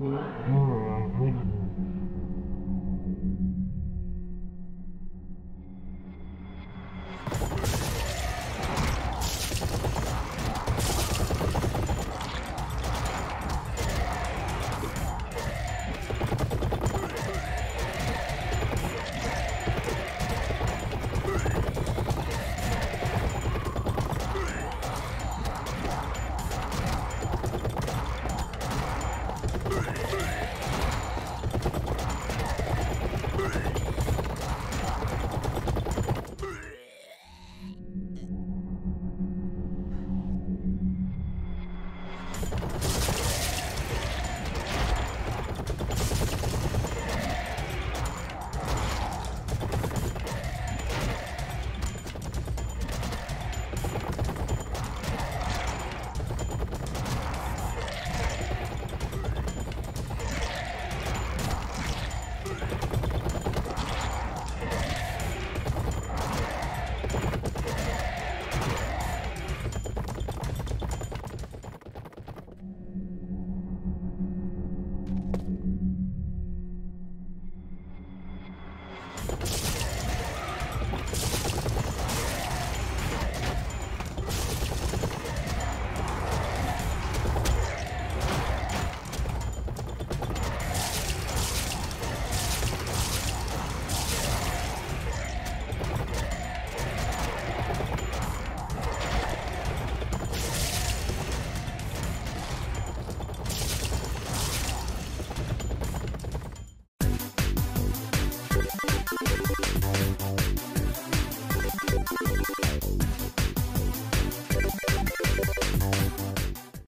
Oh, Mm-hmm.